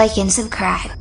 like and subscribe.